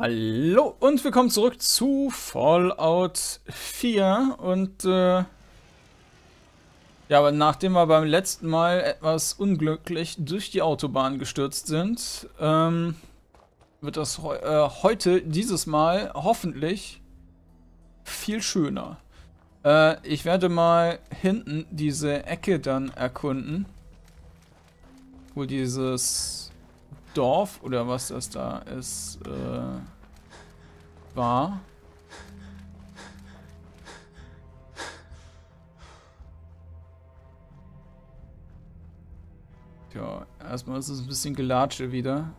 Hallo und willkommen zurück zu Fallout 4 und äh, ja, aber nachdem wir beim letzten Mal etwas unglücklich durch die Autobahn gestürzt sind, ähm, wird das he äh, heute, dieses Mal, hoffentlich viel schöner. Äh, ich werde mal hinten diese Ecke dann erkunden, wo dieses Dorf oder was das da ist, äh, war. Tja, erstmal ist es ein bisschen Gelatsche wieder.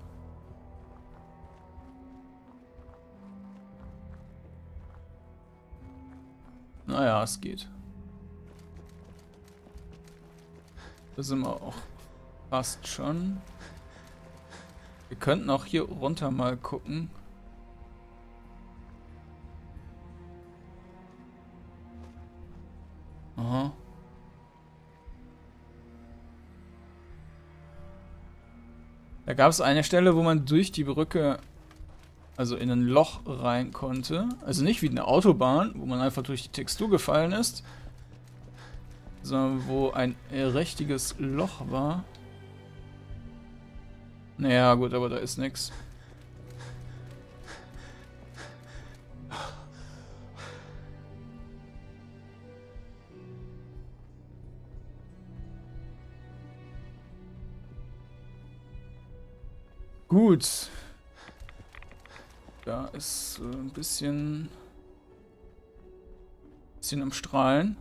Naja, es geht. Da sind wir auch fast schon. Wir könnten auch hier runter mal gucken. Aha. Da gab es eine Stelle, wo man durch die Brücke, also in ein Loch rein konnte. Also nicht wie eine Autobahn, wo man einfach durch die Textur gefallen ist, sondern wo ein richtiges Loch war. Naja, gut, aber da ist nichts. Gut. Da ist äh, ein bisschen... bisschen am Strahlen.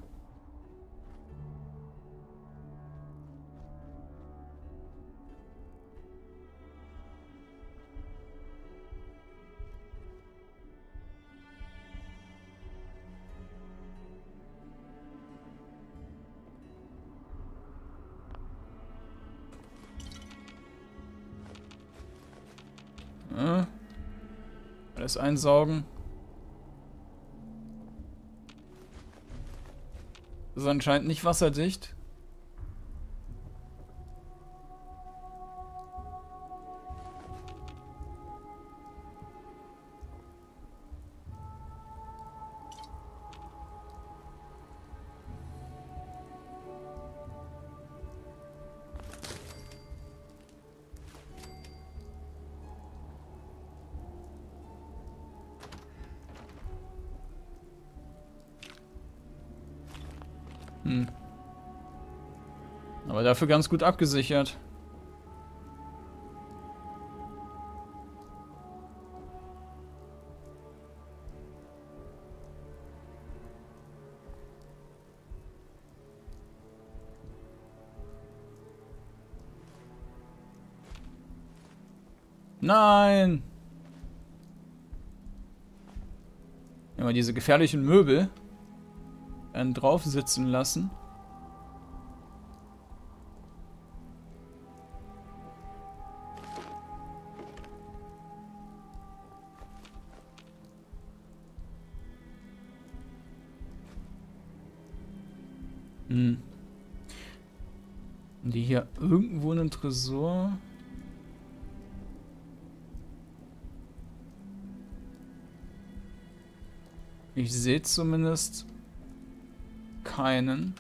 Alles einsaugen. Das ist anscheinend nicht wasserdicht. Dafür ganz gut abgesichert. Nein! Immer diese gefährlichen Möbel einen drauf sitzen lassen. Hm. die hier irgendwo einen Tresor? Ich sehe zumindest keinen.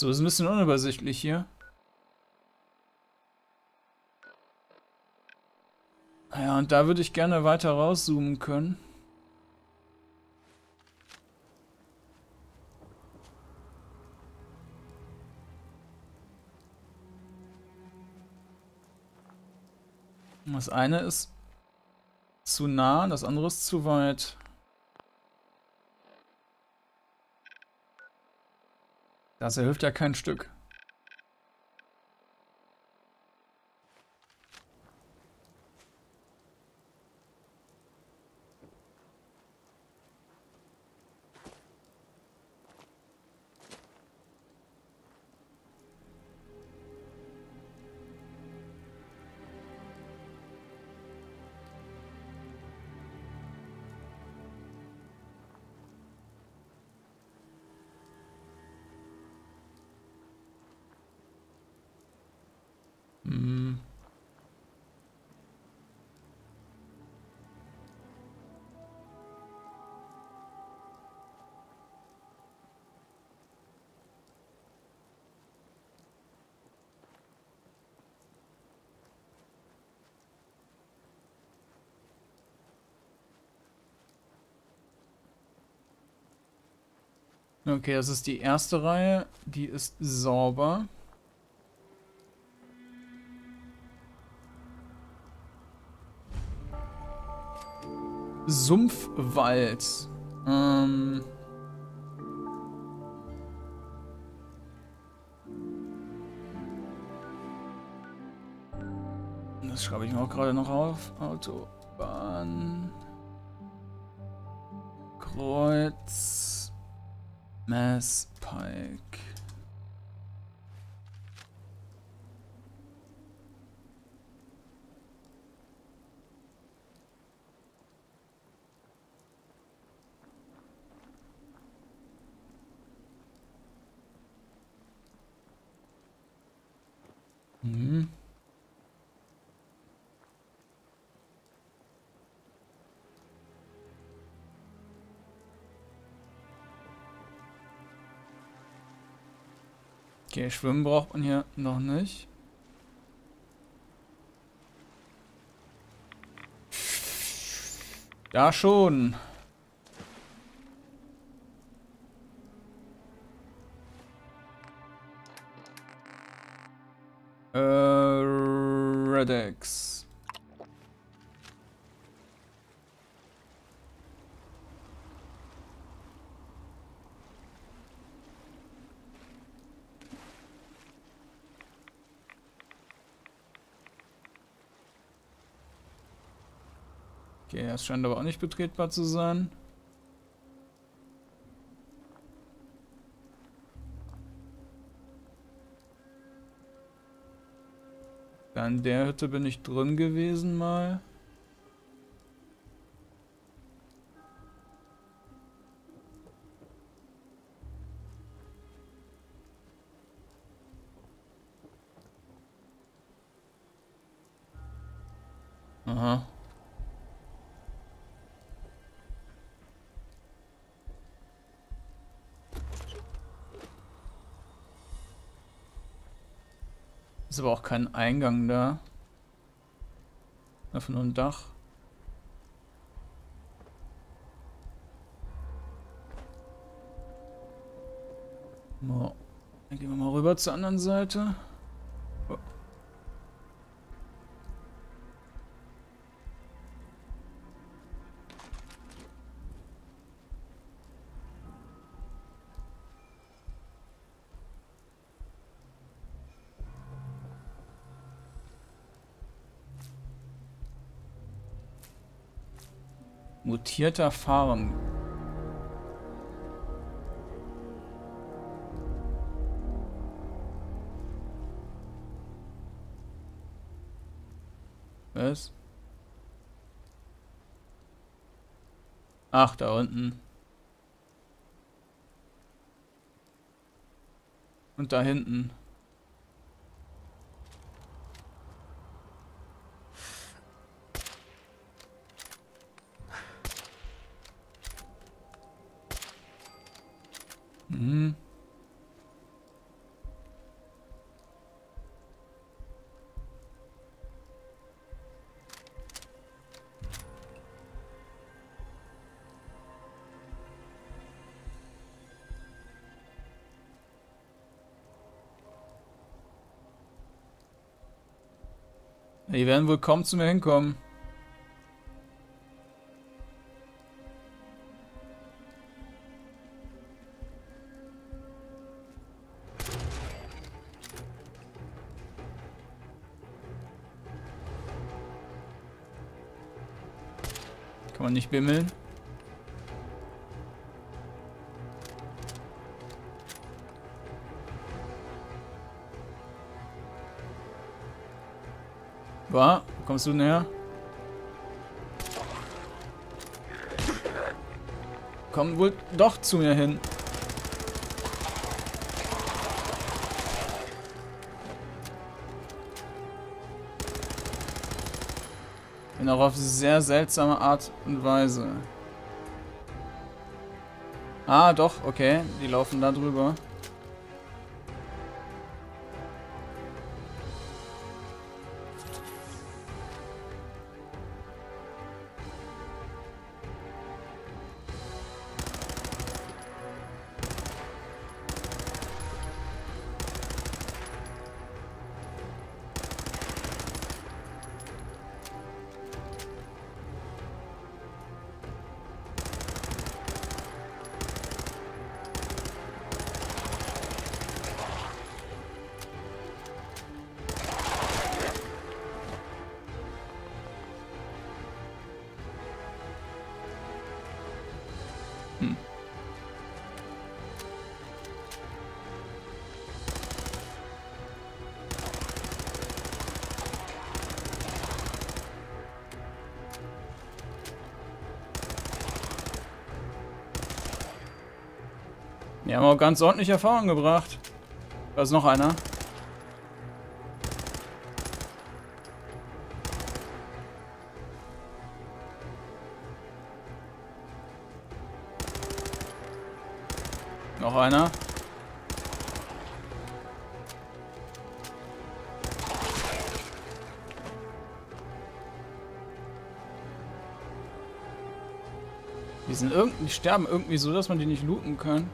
So ist ein bisschen unübersichtlich hier. Naja, und da würde ich gerne weiter rauszoomen können. Das eine ist zu nah, das andere ist zu weit. Das hilft ja kein Stück. Okay, das ist die erste Reihe. Die ist sauber. Sumpfwald. Ähm... Das schreibe ich mir auch gerade noch auf. Autobahn. Kreuz. Mass Pike. Mm hmm Okay, schwimmen braucht man hier noch nicht. Ja, schon. Äh, Redex. Es scheint aber auch nicht betretbar zu sein. in der Hütte bin ich drin gewesen mal. Ist aber auch kein Eingang da. Einfach nur ein Dach. So. Dann gehen wir mal rüber zur anderen Seite. Mutierter Farm. Was? Ach, da unten. Und da hinten. Wohl kaum zu mir hinkommen. Kann man nicht bimmeln. War? Wo kommst du näher? Komm wohl doch zu mir hin. Bin auch auf sehr seltsame Art und Weise. Ah, doch, okay. Die laufen da drüber. Die haben auch ganz ordentlich Erfahrung gebracht. Da ist noch einer. Noch einer. Die sind irgendwie, die sterben irgendwie so, dass man die nicht looten kann.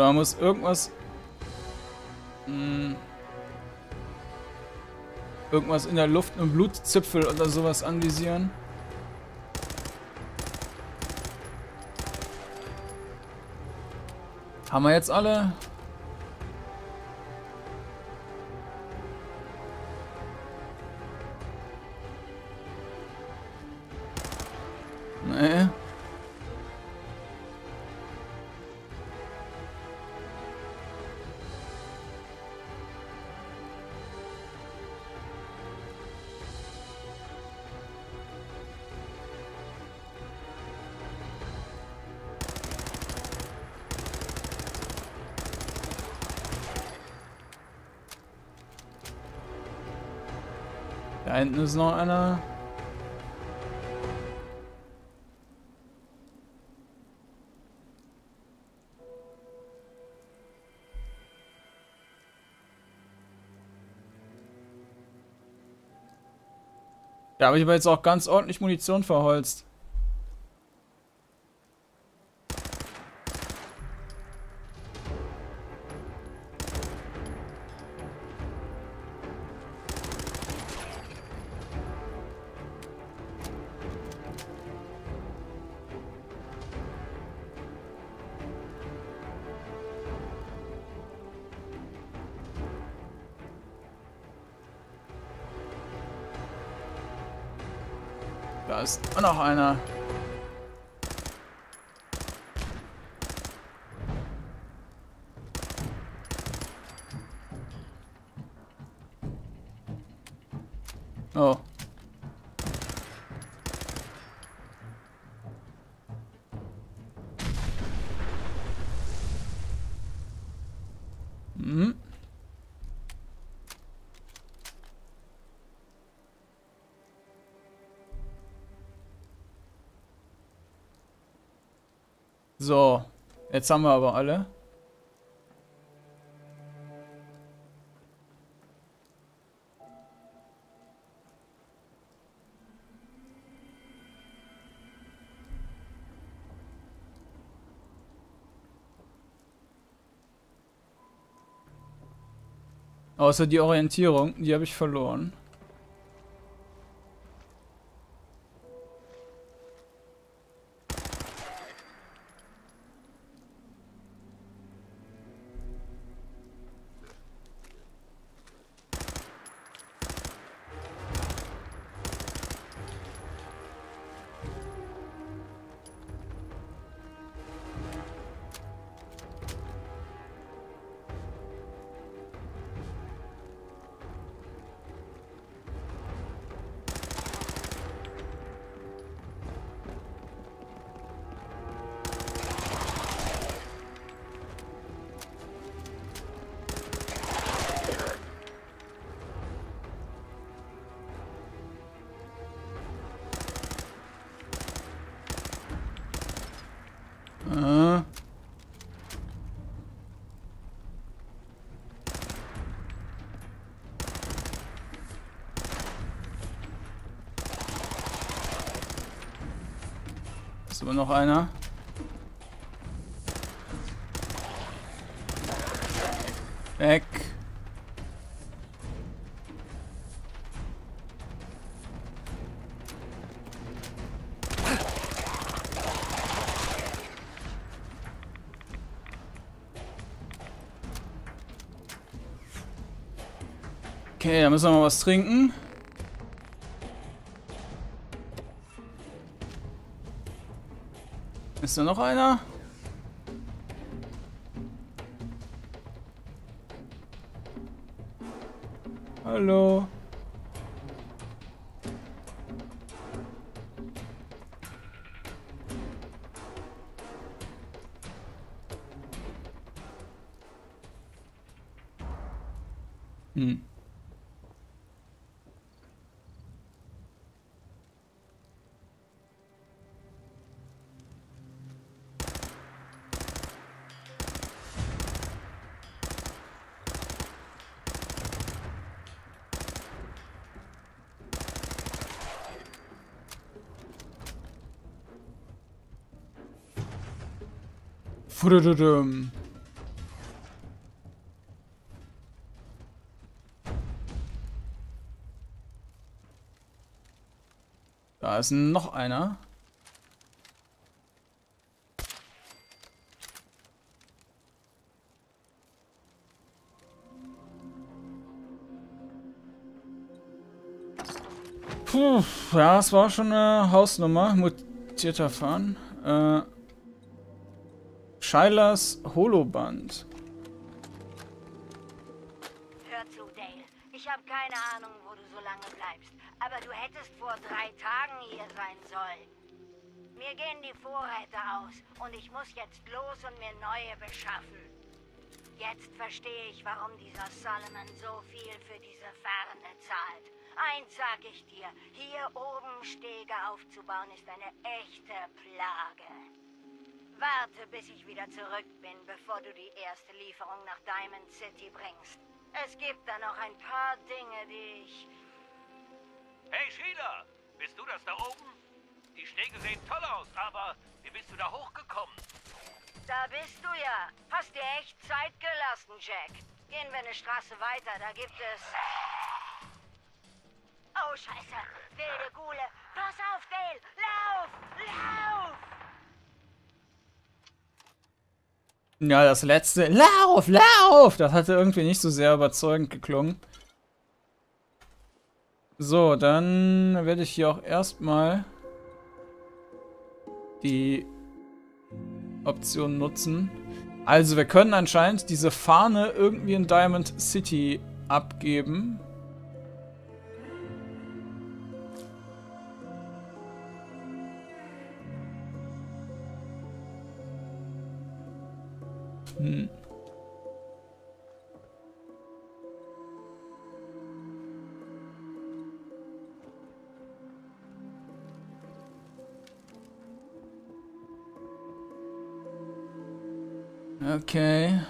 Oder man muss irgendwas... Mh, hm, irgendwas in der Luft, einen Blutzipfel oder sowas anvisieren. Haben wir jetzt alle? Hinten ist noch einer. Da habe ich aber jetzt auch ganz ordentlich Munition verholzt. Ist noch einer. So, jetzt haben wir aber alle. Außer die Orientierung, die habe ich verloren. Ist aber noch einer. Weg. Okay, da müssen wir mal was trinken. Ist da noch einer? Da ist noch einer. Puh, ja, es war schon eine Hausnummer. Mutierter Fahren. Äh, Shylers Holoband. Hör zu, Dale. Ich habe keine Ahnung, wo du so lange bleibst. Aber du hättest vor drei Tagen hier sein sollen. Mir gehen die Vorräte aus und ich muss jetzt los und mir neue beschaffen. Jetzt verstehe ich, warum dieser Solomon so viel für diese Ferne zahlt. Eins sag ich dir, hier oben Stege aufzubauen ist eine echte Plage. Warte, bis ich wieder zurück bin, bevor du die erste Lieferung nach Diamond City bringst. Es gibt da noch ein paar Dinge, die ich... Hey Sheila, bist du das da oben? Die Stege sehen toll aus, aber wie bist du da hochgekommen? Da bist du ja. Hast dir echt Zeit gelassen, Jack. Gehen wir eine Straße weiter, da gibt es... Oh, Scheiße. Wilde Gule. Pass auf, Dale. Lauf! Lauf! Ja, das letzte. Lauf, lauf! Das hatte irgendwie nicht so sehr überzeugend geklungen. So, dann werde ich hier auch erstmal die Option nutzen. Also, wir können anscheinend diese Fahne irgendwie in Diamond City abgeben. Hm. Okay.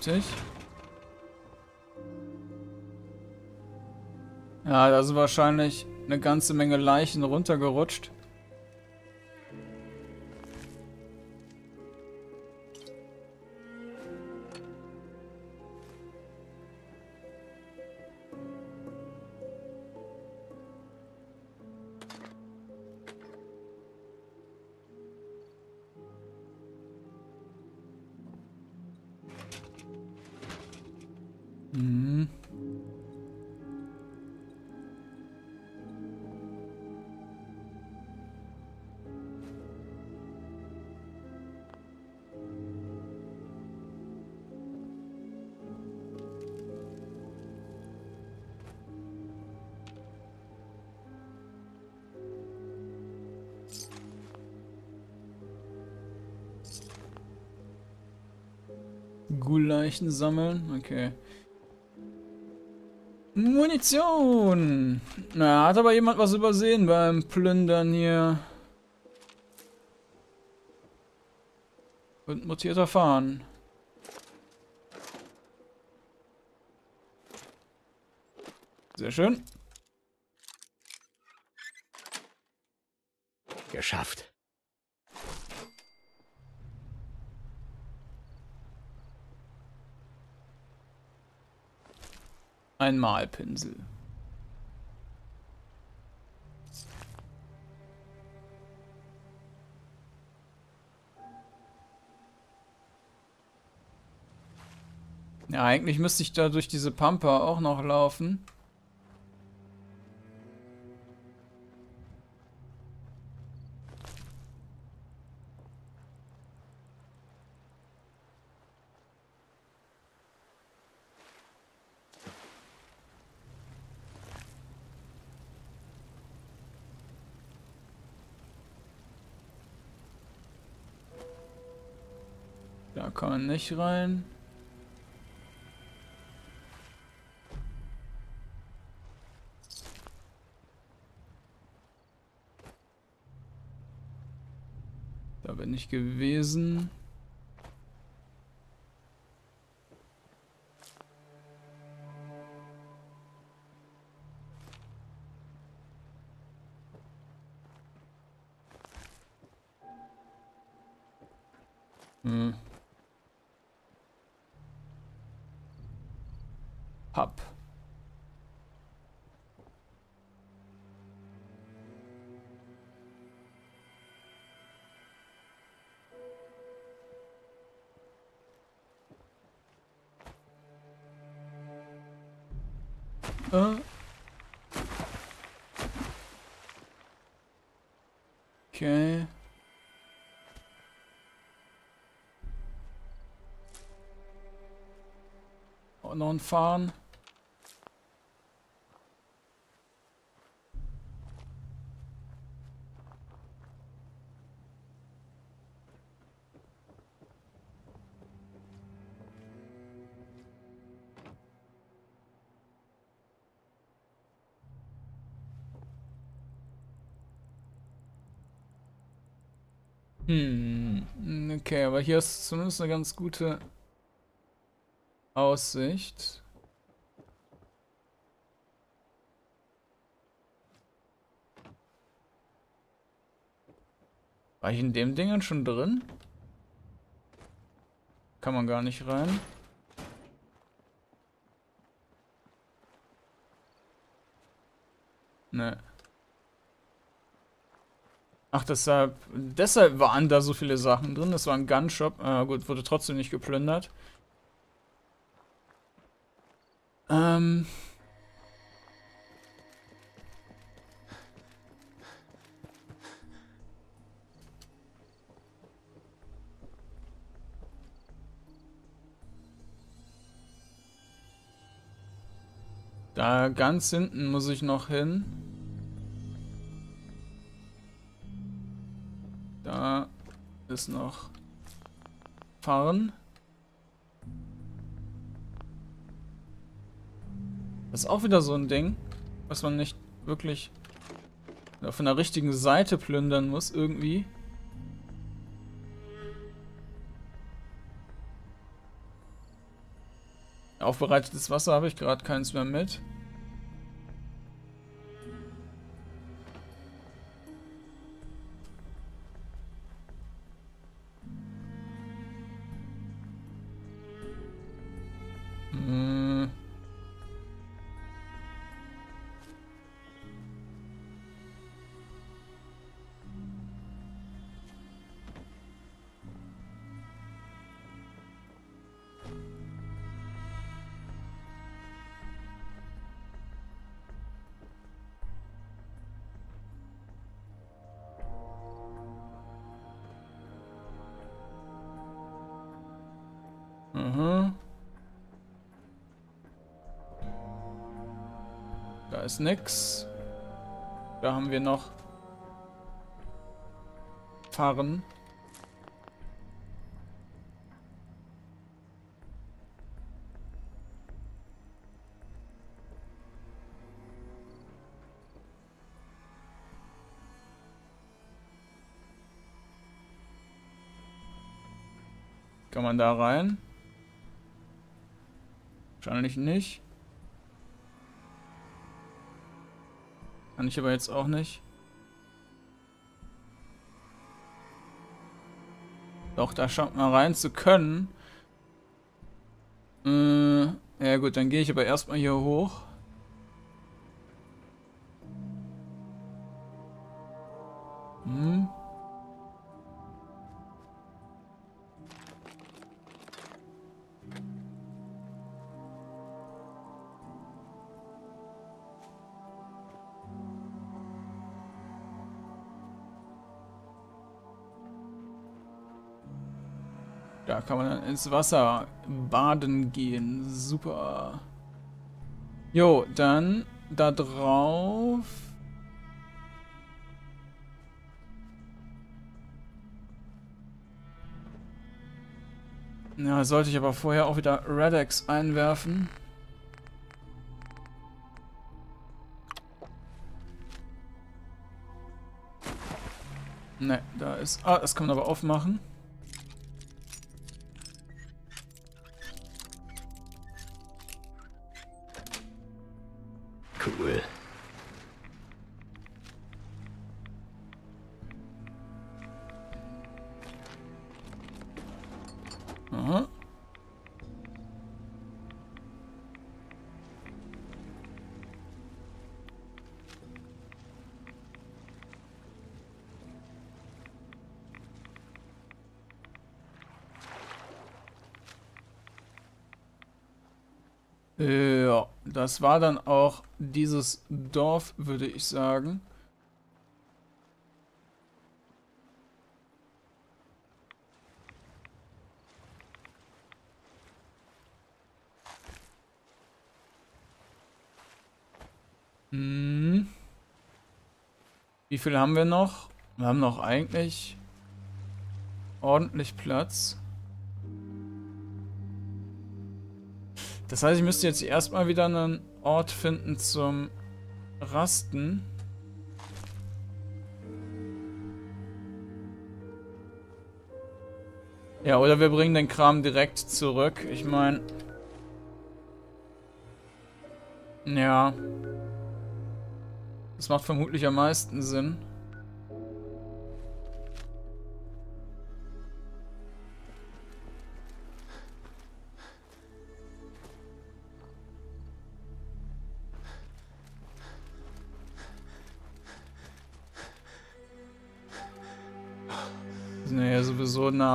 Schreibtisch. Ja, da sind wahrscheinlich eine ganze Menge Leichen runtergerutscht. Gulleichen sammeln, okay. Munition! Na, hat aber jemand was übersehen beim Plündern hier. Und mutierter Fahren. Sehr schön. Geschafft. Ein Malpinsel. Ja, eigentlich müsste ich da durch diese Pampa auch noch laufen. Da kann nicht rein. Da bin ich gewesen. Hm. Okay. Auch noch ein Fahren. Hier ist zumindest eine ganz gute Aussicht. War ich in dem Ding schon drin? Kann man gar nicht rein. Ne. Ach, deshalb, deshalb waren da so viele Sachen drin. Das war ein Gunshop. Äh, gut, wurde trotzdem nicht geplündert. Ähm. Da ganz hinten muss ich noch hin. Da ist noch fahren. Das ist auch wieder so ein Ding, was man nicht wirklich von der richtigen Seite plündern muss, irgendwie. Aufbereitetes Wasser habe ich gerade keins mehr mit. Ist nix. Da haben wir noch Fahren. Kann man da rein? Wahrscheinlich nicht. Kann ich aber jetzt auch nicht. Doch, da schaut mal rein zu können. Äh, ja gut, dann gehe ich aber erstmal hier hoch. Ins Wasser baden gehen. Super. Jo, dann da drauf. Ja, sollte ich aber vorher auch wieder Redex einwerfen. Ne, da ist... Ah, das kann man aber aufmachen. Ja, das war dann auch dieses Dorf, würde ich sagen. Hm. Wie viel haben wir noch? Wir haben noch eigentlich ordentlich Platz. Das heißt, ich müsste jetzt erstmal wieder einen Ort finden zum Rasten. Ja, oder wir bringen den Kram direkt zurück. Ich meine... Ja. Das macht vermutlich am meisten Sinn.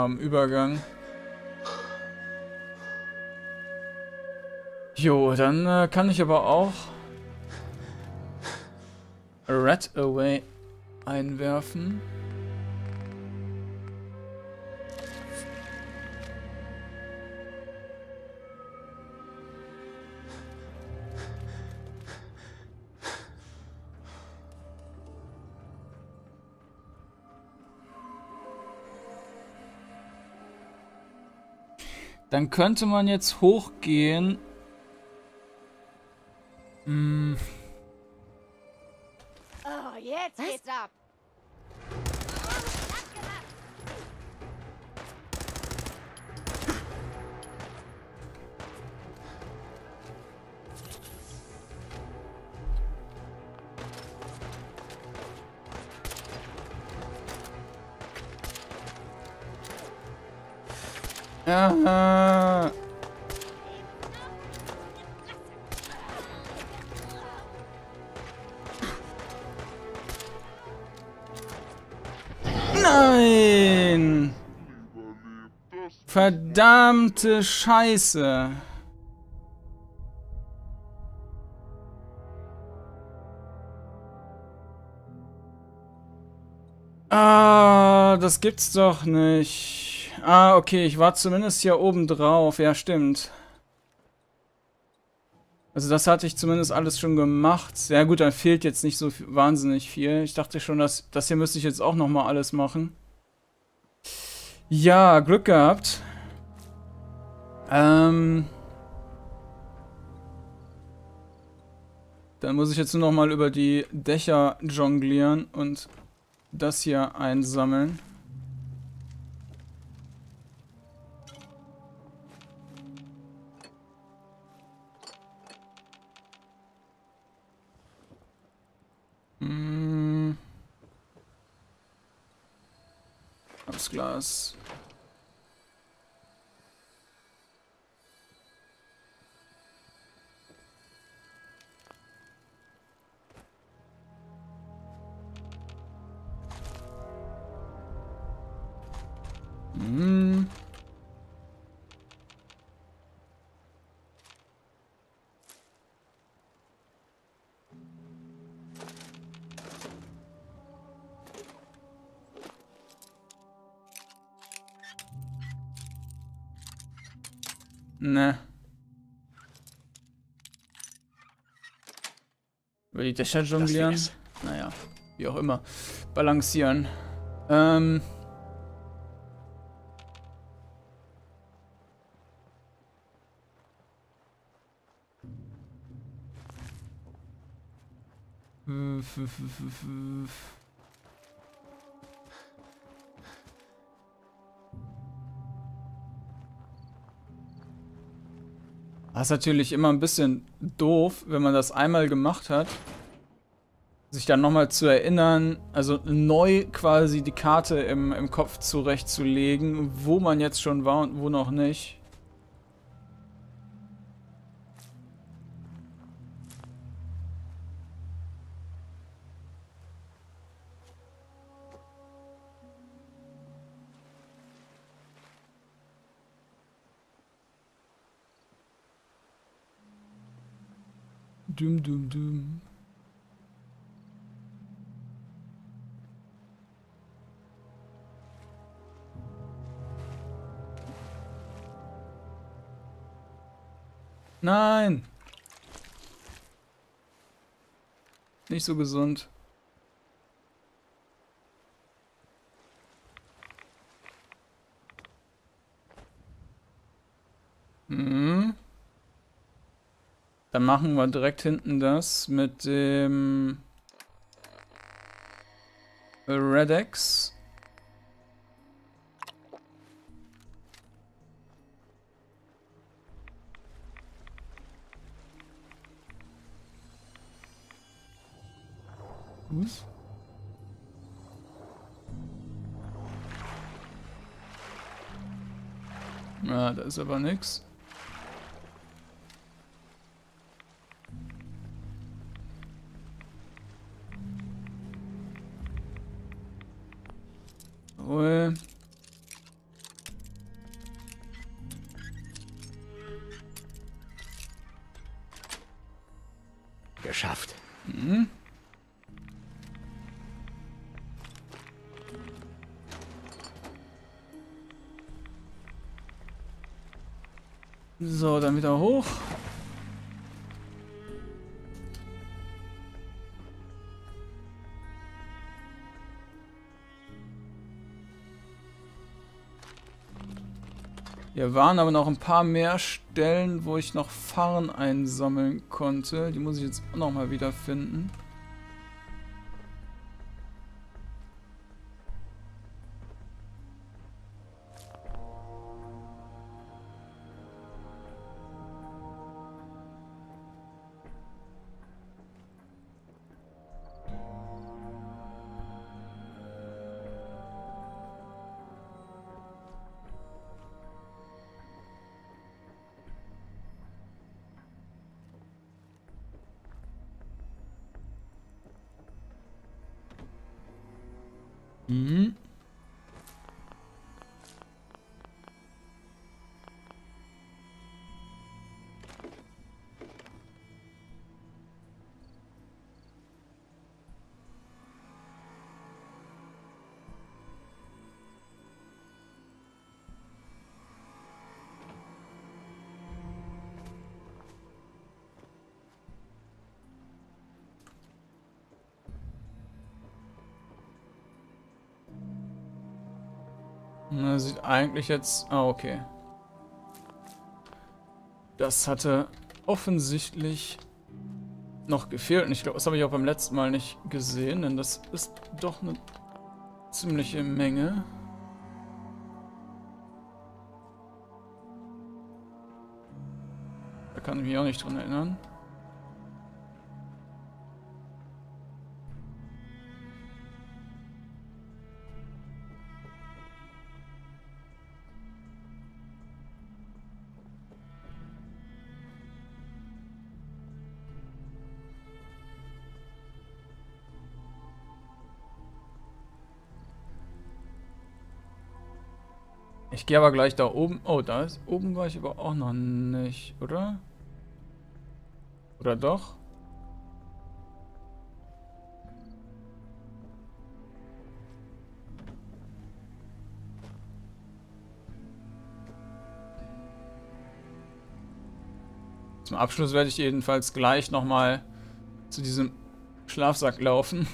Am Übergang. Jo, dann äh, kann ich aber auch Red Away einwerfen. Dann könnte man jetzt hochgehen. Verdammte Scheiße. Ah, das gibt's doch nicht. Ah, okay, ich war zumindest hier oben drauf. Ja, stimmt. Also das hatte ich zumindest alles schon gemacht. Ja gut, dann fehlt jetzt nicht so wahnsinnig viel. Ich dachte schon, dass das hier müsste ich jetzt auch nochmal alles machen. Ja, Glück gehabt. Ähm... Dann muss ich jetzt nur nochmal über die Dächer jonglieren und das hier einsammeln. Hm. Aufs Glas. Ne. Über die Dächer jonglieren? Naja, wie auch immer. Balancieren. Ähm... Das ist natürlich immer ein bisschen doof, wenn man das einmal gemacht hat, sich dann nochmal zu erinnern, also neu quasi die Karte im, im Kopf zurechtzulegen, wo man jetzt schon war und wo noch nicht. Dum dum dum. Nein! Nicht so gesund. Dann machen wir direkt hinten das mit dem Redex. Was? Ja, da ist aber nichts. Dann wieder hoch. Hier waren aber noch ein paar mehr Stellen, wo ich noch Farn einsammeln konnte. Die muss ich jetzt auch noch mal wieder finden. Eigentlich jetzt... Ah, okay. Das hatte offensichtlich noch gefehlt. Und ich glaube, das habe ich auch beim letzten Mal nicht gesehen, denn das ist doch eine ziemliche Menge. Da kann ich mich auch nicht dran erinnern. Ich gehe aber gleich da oben. Oh, da ist. Oben war ich aber auch noch nicht, oder? Oder doch? Zum Abschluss werde ich jedenfalls gleich nochmal zu diesem Schlafsack laufen.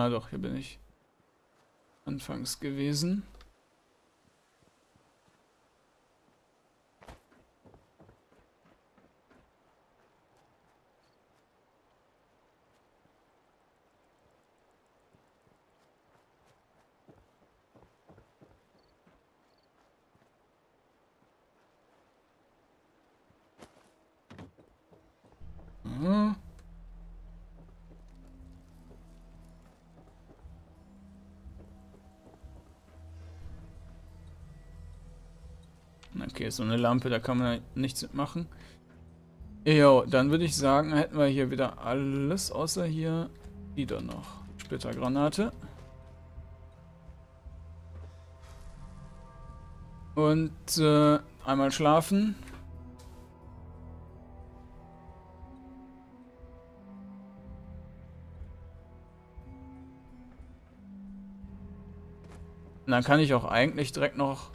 Na doch, hier bin ich anfangs gewesen. Okay, so eine Lampe, da kann man nichts mitmachen. Jo, dann würde ich sagen, hätten wir hier wieder alles, außer hier wieder noch Splittergranate. Und äh, einmal schlafen. Und dann kann ich auch eigentlich direkt noch...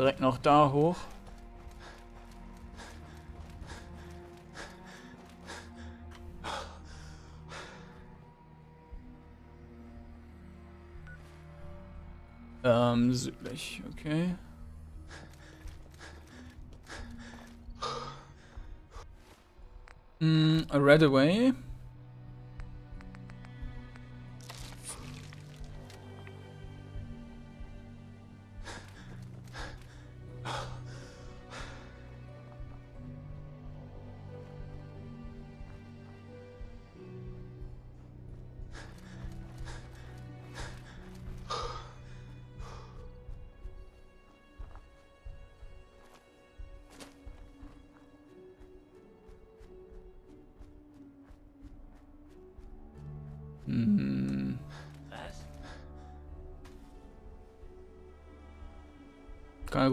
Direkt noch da hoch. Ähm, südlich, okay. Mm, red away.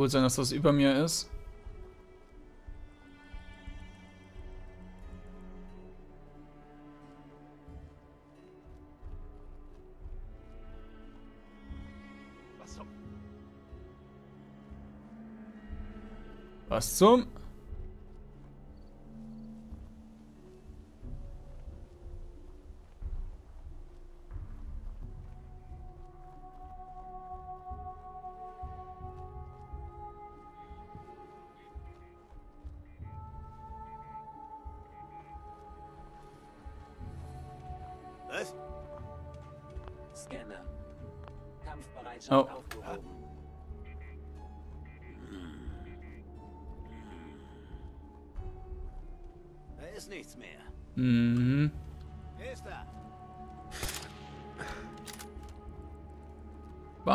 Gut sein, dass das über mir ist. Was zum... Was zum?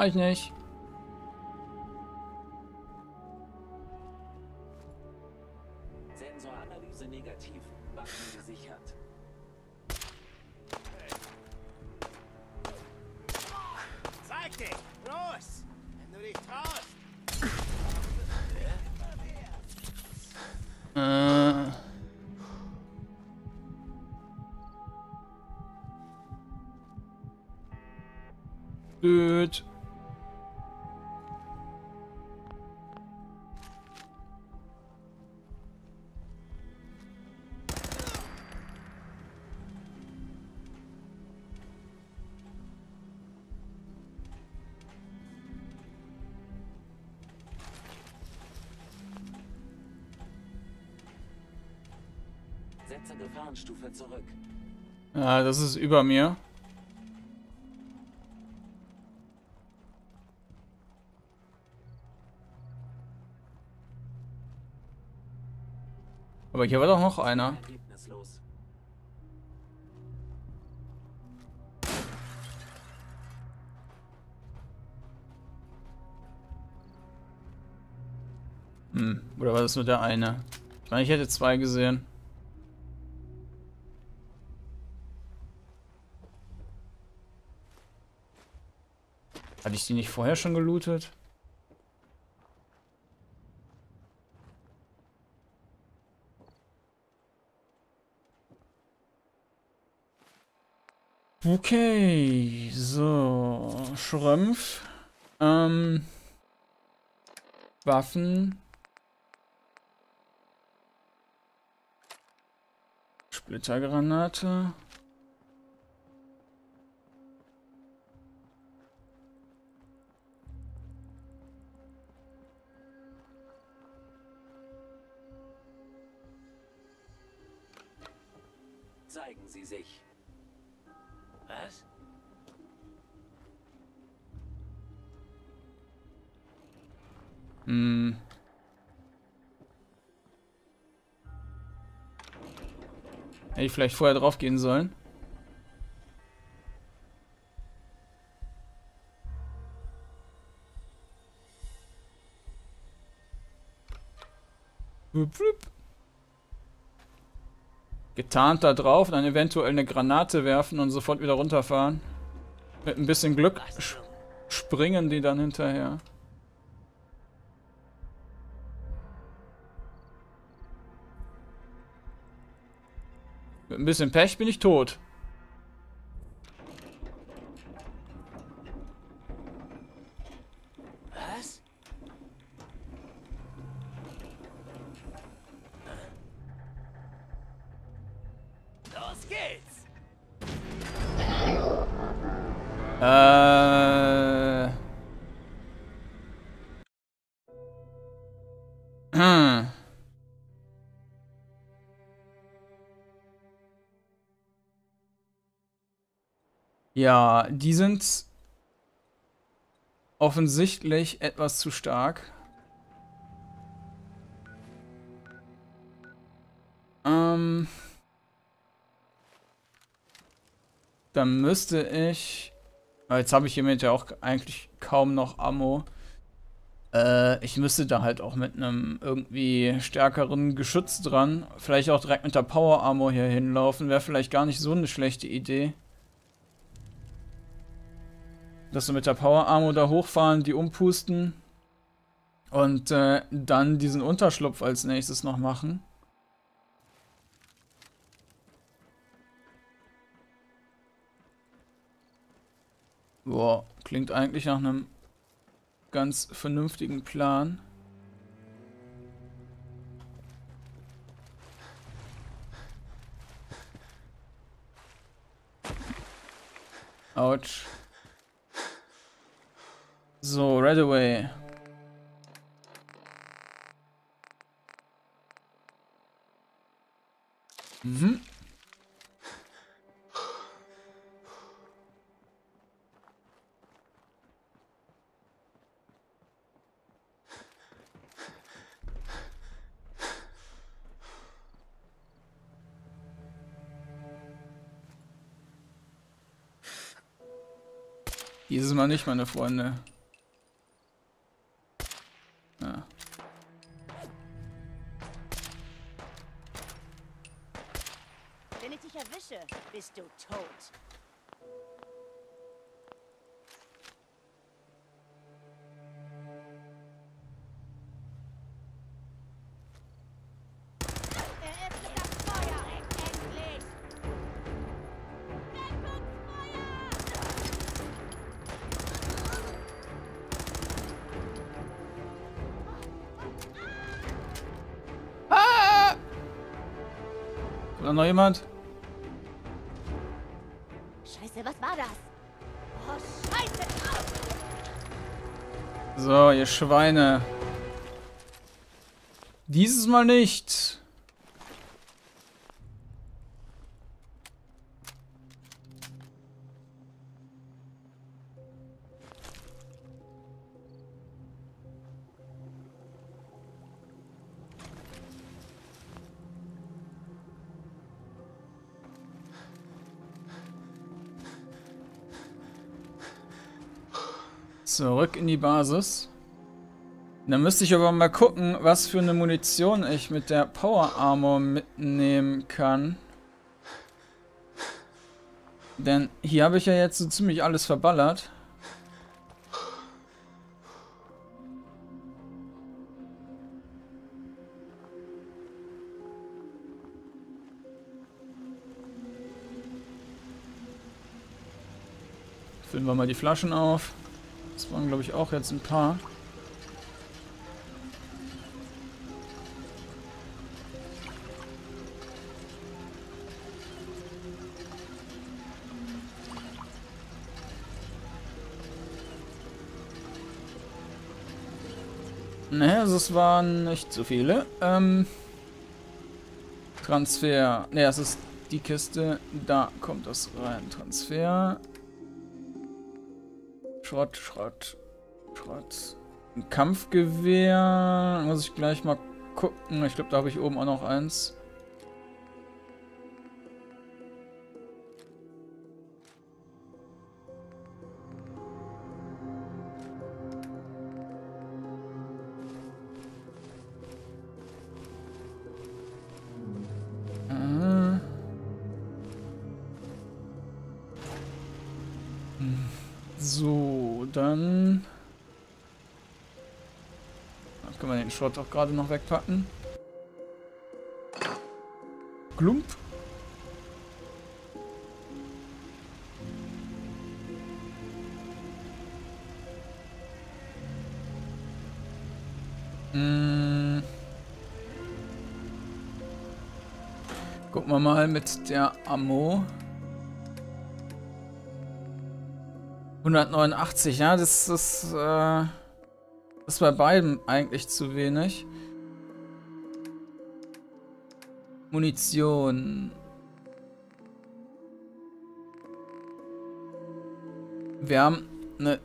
War ich nicht. Gefahrenstufe zurück. Ja, das ist über mir. Aber hier war doch noch einer. Hm, oder war das nur der eine? Ich meine, ich hätte zwei gesehen. Hatte ich die nicht vorher schon gelootet? Okay, so, Schrömpf. Ähm, Waffen. Splittergranate. Hm. Hätte ich vielleicht vorher drauf gehen sollen. Getarnt da drauf, dann eventuell eine Granate werfen und sofort wieder runterfahren. Mit ein bisschen Glück springen die dann hinterher. Mit ein bisschen Pech bin ich tot. Ja, die sind offensichtlich etwas zu stark. Ähm. Dann müsste ich. Jetzt habe ich hiermit ja auch eigentlich kaum noch Ammo. Äh, ich müsste da halt auch mit einem irgendwie stärkeren Geschütz dran. Vielleicht auch direkt mit der Power Armor hier hinlaufen. Wäre vielleicht gar nicht so eine schlechte Idee. Dass wir mit der Power Armor da hochfahren, die umpusten. Und äh, dann diesen Unterschlupf als nächstes noch machen. Boah, klingt eigentlich nach einem ganz vernünftigen Plan. Autsch. So, Redaway. Mhm. Dieses Mal nicht, meine Freunde. Jemand? Scheiße, was war das? Oh, Scheiße! So, ihr Schweine. Dieses Mal nicht. In die Basis. Dann müsste ich aber mal gucken, was für eine Munition ich mit der Power Armor mitnehmen kann. Denn hier habe ich ja jetzt so ziemlich alles verballert. Füllen wir mal die Flaschen auf. Das waren, glaube ich, auch jetzt ein paar. Ne, also es waren nicht so viele. Ähm, Transfer. Ne, das ist die Kiste. Da kommt das rein. Transfer. Schrott, Schrott, Schrott. Ein Kampfgewehr. Muss ich gleich mal gucken. Ich glaube, da habe ich oben auch noch eins. Schrott auch gerade noch wegpacken. Glump. Mm. Gucken wir mal mit der Ammo. 189, ja, das ist, äh, das ist bei beiden eigentlich zu wenig. Munition. Wir haben eine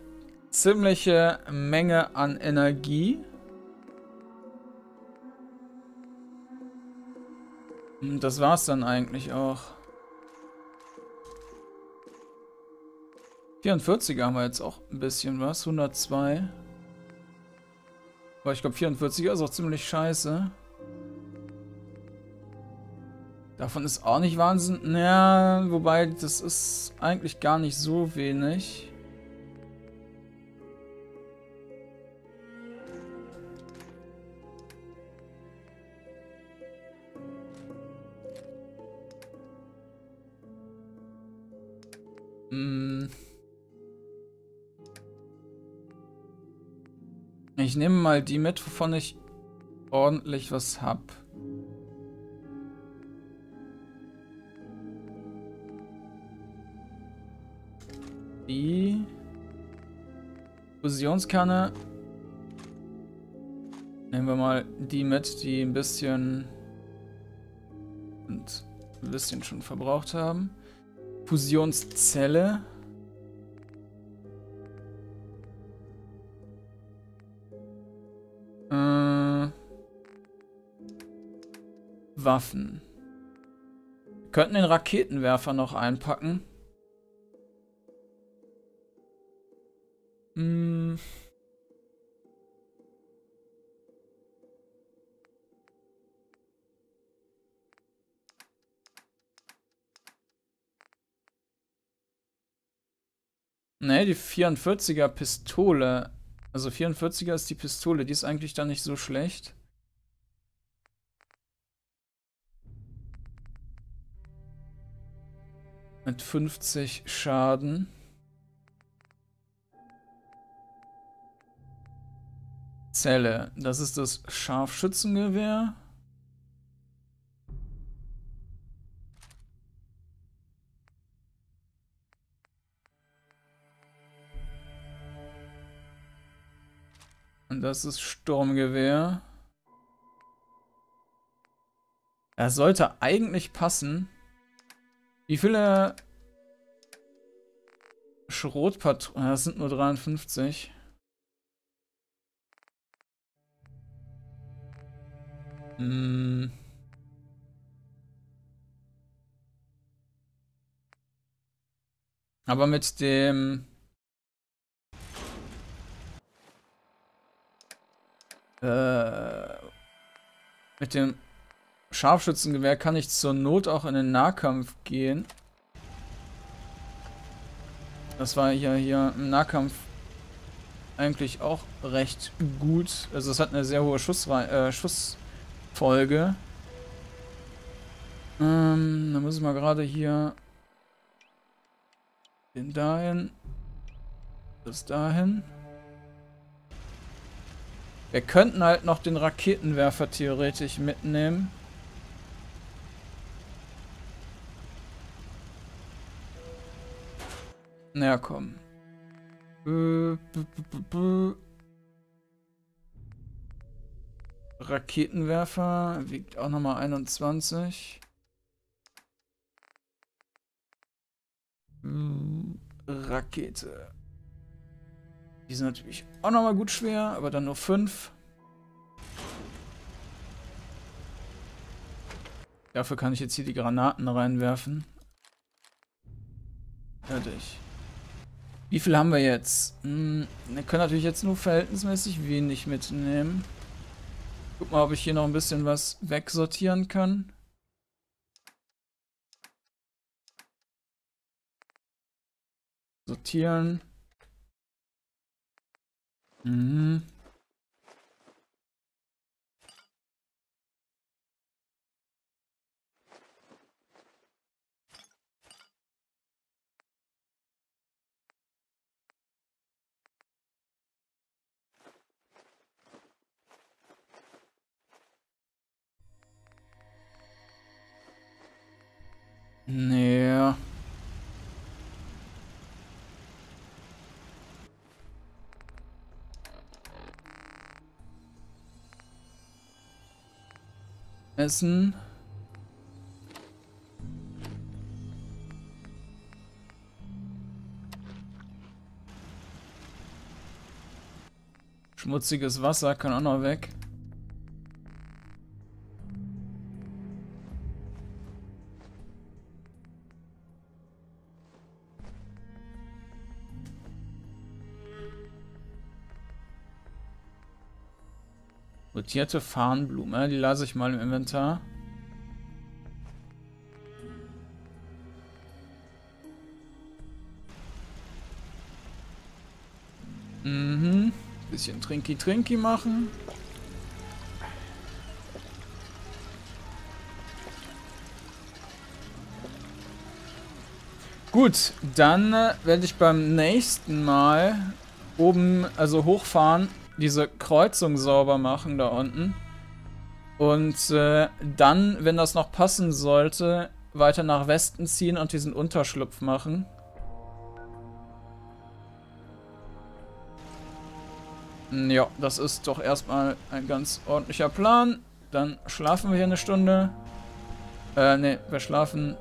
ziemliche Menge an Energie. Und das war's dann eigentlich auch. 44er haben wir jetzt auch ein bisschen was. 102. Aber ich glaube 44er ist auch ziemlich scheiße. Davon ist auch nicht Wahnsinn. Naja, wobei das ist eigentlich gar nicht so wenig. Ich nehme mal die mit, wovon ich ordentlich was hab. Die Fusionskanne. Nehmen wir mal die mit, die ein bisschen und ein bisschen schon verbraucht haben. Fusionszelle. Äh, Waffen. Wir könnten den Raketenwerfer noch einpacken. Hm. Ne, die 44er Pistole. Also 44er ist die Pistole, die ist eigentlich dann nicht so schlecht. Mit 50 Schaden. Zelle. Das ist das Scharfschützengewehr. Und das ist Sturmgewehr. Er sollte eigentlich passen. Wie viele Schrotpatronen? Das sind nur 53. Hm. Aber mit dem... Äh, mit dem Scharfschützengewehr kann ich zur Not auch in den Nahkampf gehen. Das war ja hier im Nahkampf eigentlich auch recht gut. Also es hat eine sehr hohe Schussre äh, Schussfolge. Ähm, da muss ich mal gerade hier den dahin. Das dahin. Wir könnten halt noch den Raketenwerfer theoretisch mitnehmen. Na ja, komm. Raketenwerfer wiegt auch nochmal 21. Rakete. Die sind natürlich auch nochmal gut schwer, aber dann nur 5. Dafür kann ich jetzt hier die Granaten reinwerfen. Fertig. Wie viel haben wir jetzt? Hm, wir können natürlich jetzt nur verhältnismäßig wenig mitnehmen. Guck mal, ob ich hier noch ein bisschen was wegsortieren kann. Sortieren. Mhm. Nee. Essen. Schmutziges Wasser kann auch noch weg. Mutierte Farnblume, die lasse ich mal im Inventar. Mhm. Bisschen Trinki-Trinki machen. Gut, dann äh, werde ich beim nächsten Mal oben, also hochfahren diese Kreuzung sauber machen da unten. Und äh, dann, wenn das noch passen sollte, weiter nach Westen ziehen und diesen Unterschlupf machen. Ja, das ist doch erstmal ein ganz ordentlicher Plan. Dann schlafen wir hier eine Stunde. Äh, ne, wir schlafen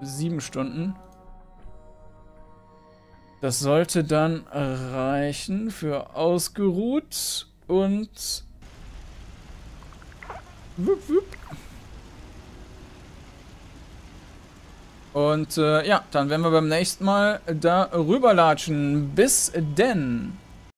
sieben Stunden. Das sollte dann reichen für ausgeruht und... Wupp, wupp. Und äh, ja, dann werden wir beim nächsten Mal da rüberlatschen. Bis denn.